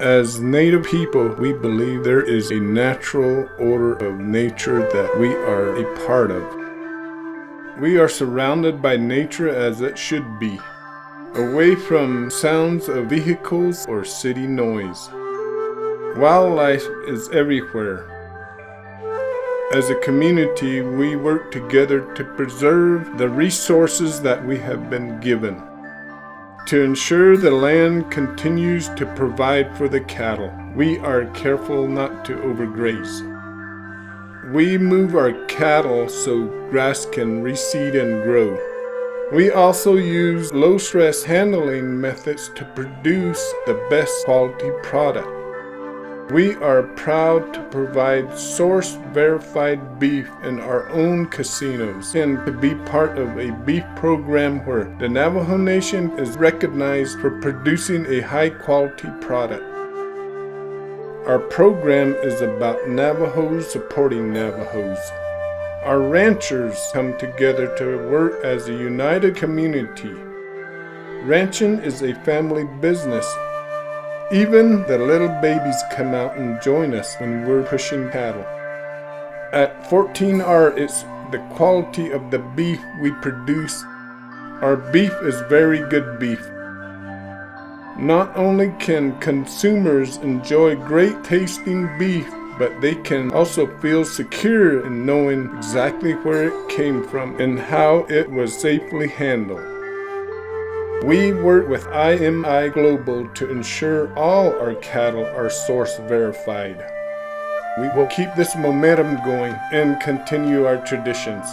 As Native people, we believe there is a natural order of nature that we are a part of. We are surrounded by nature as it should be, away from sounds of vehicles or city noise. Wildlife is everywhere. As a community, we work together to preserve the resources that we have been given to ensure the land continues to provide for the cattle. We are careful not to overgraze. We move our cattle so grass can reseed and grow. We also use low stress handling methods to produce the best quality product. We are proud to provide source verified beef in our own casinos and to be part of a beef program where the Navajo Nation is recognized for producing a high quality product. Our program is about Navajos supporting Navajos. Our ranchers come together to work as a united community. Ranching is a family business even the little babies come out and join us when we're pushing cattle. At 14R, it's the quality of the beef we produce. Our beef is very good beef. Not only can consumers enjoy great tasting beef, but they can also feel secure in knowing exactly where it came from and how it was safely handled. We work with IMI Global to ensure all our cattle are source verified. We will keep this momentum going and continue our traditions.